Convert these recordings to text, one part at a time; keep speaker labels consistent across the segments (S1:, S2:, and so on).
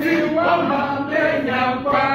S1: siêu quá mà lên nhà qua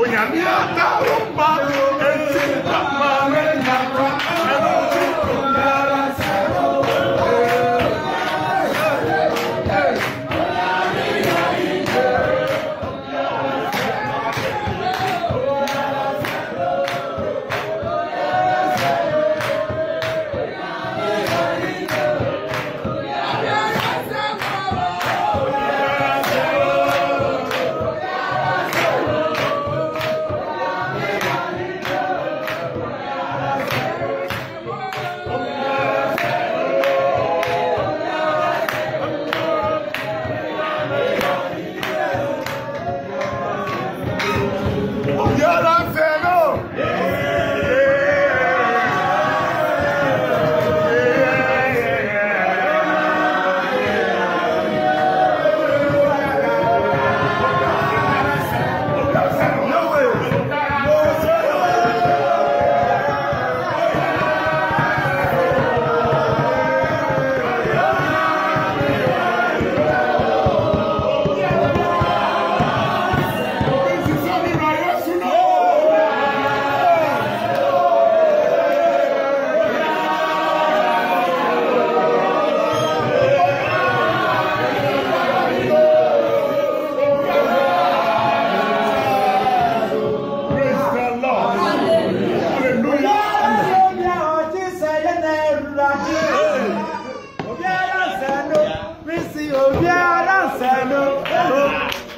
S1: Onyame ata wo pa yo.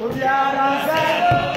S1: O Diário